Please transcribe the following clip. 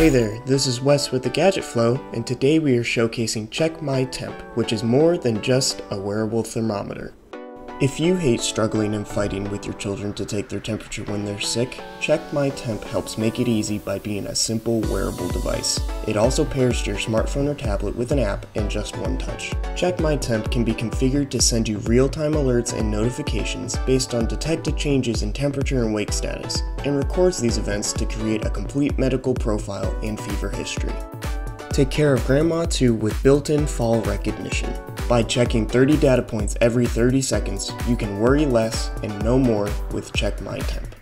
Hey there, this is Wes with the Gadget Flow, and today we are showcasing Check My Temp, which is more than just a wearable thermometer. If you hate struggling and fighting with your children to take their temperature when they're sick, Check My Temp helps make it easy by being a simple wearable device. It also pairs to your smartphone or tablet with an app in just one touch. Check My Temp can be configured to send you real-time alerts and notifications based on detected changes in temperature and wake status, and records these events to create a complete medical profile and fever history. Take care of Grandma too with built-in fall recognition. By checking 30 data points every 30 seconds, you can worry less and know more with Check My Temp.